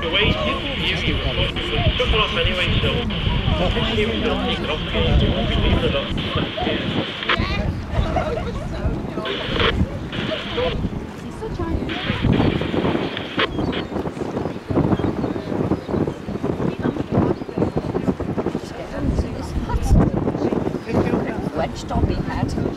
the way you you took one off anyway, so he was going to take it off because he won't be leaving it off. Wedged on.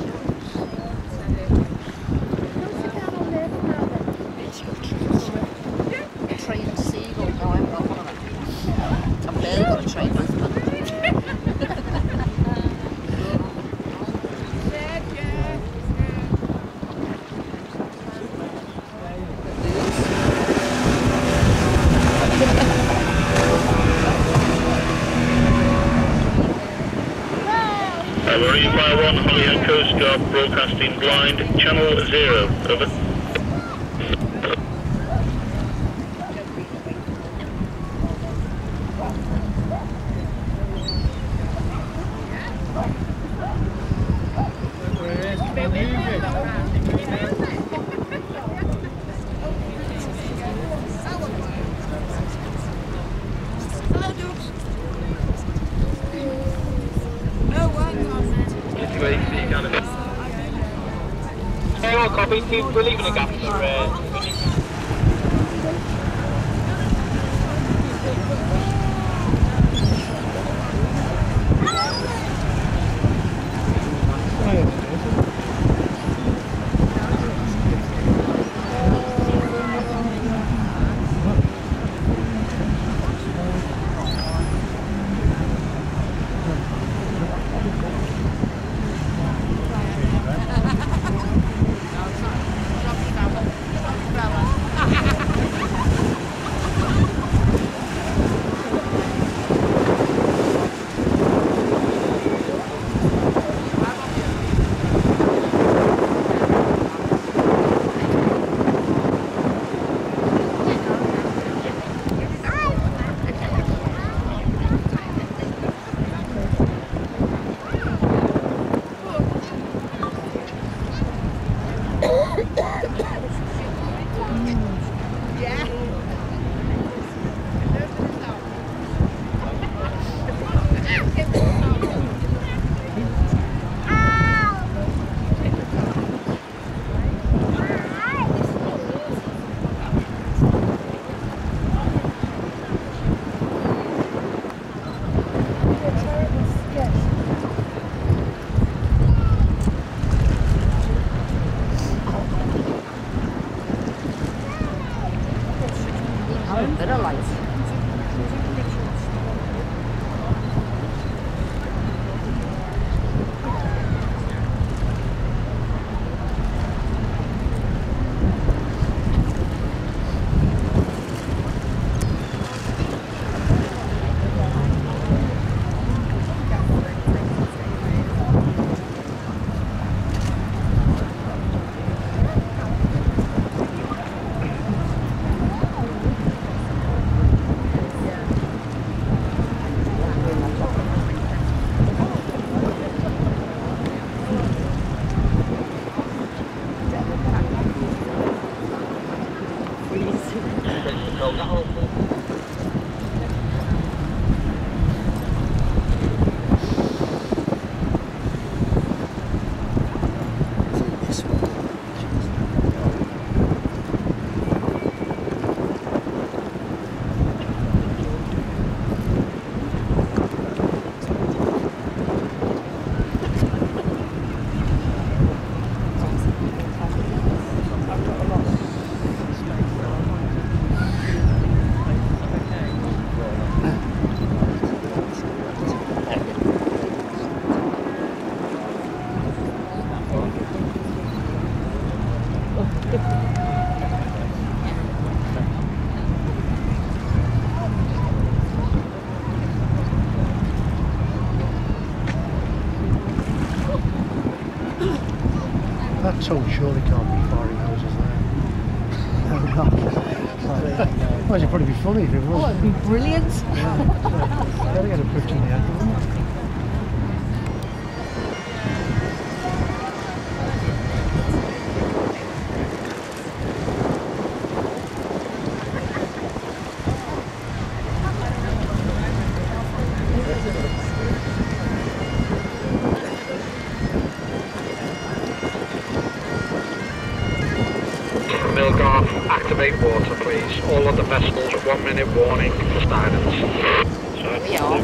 Coast Guard broadcasting blind, channel 0, over. Copy. We're leaving a the whole That toad surely can't be firing hoses there. Well, it'd probably be funny if it was. Oh, it'd be brilliant. Yeah, Gotta get a picture in the. water, please. All of the vessels, one minute warning for silence. So, Ja.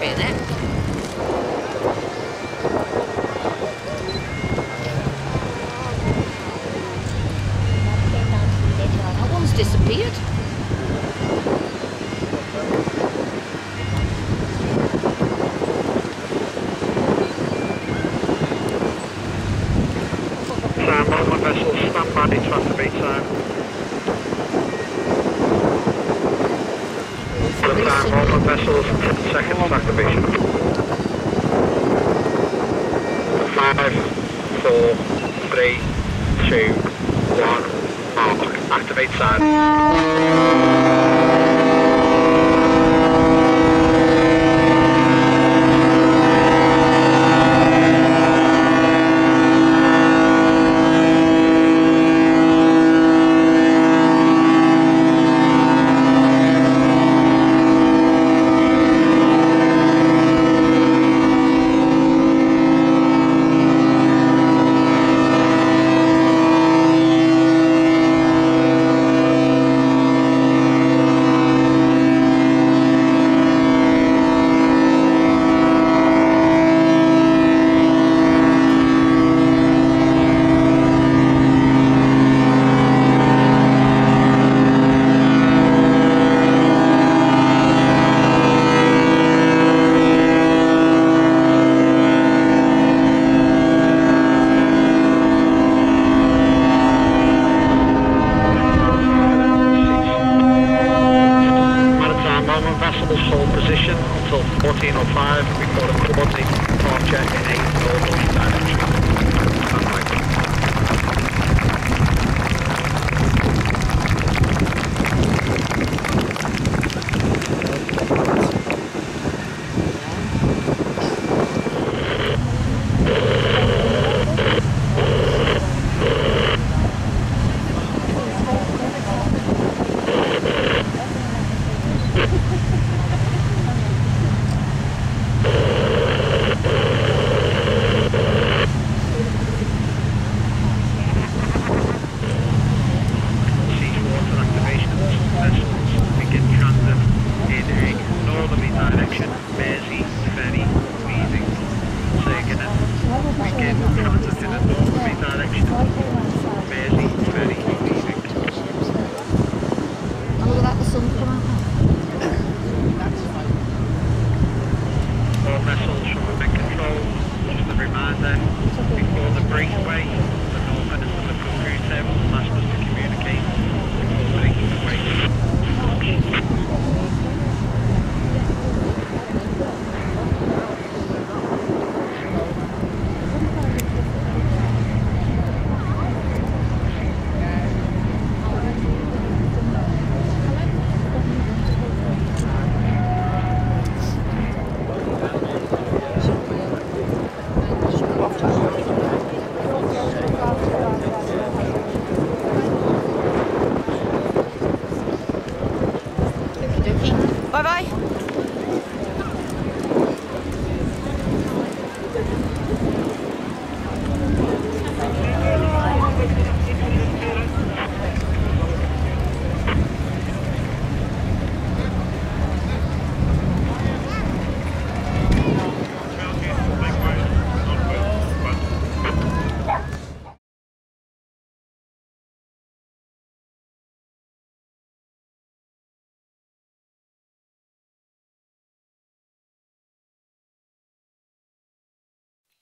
Ett two, one, mark. Activate sign. Council 1405, report a coordinate departure in a northerly direction.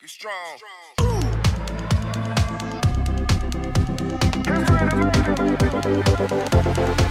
Be strong. Strong. Ooh.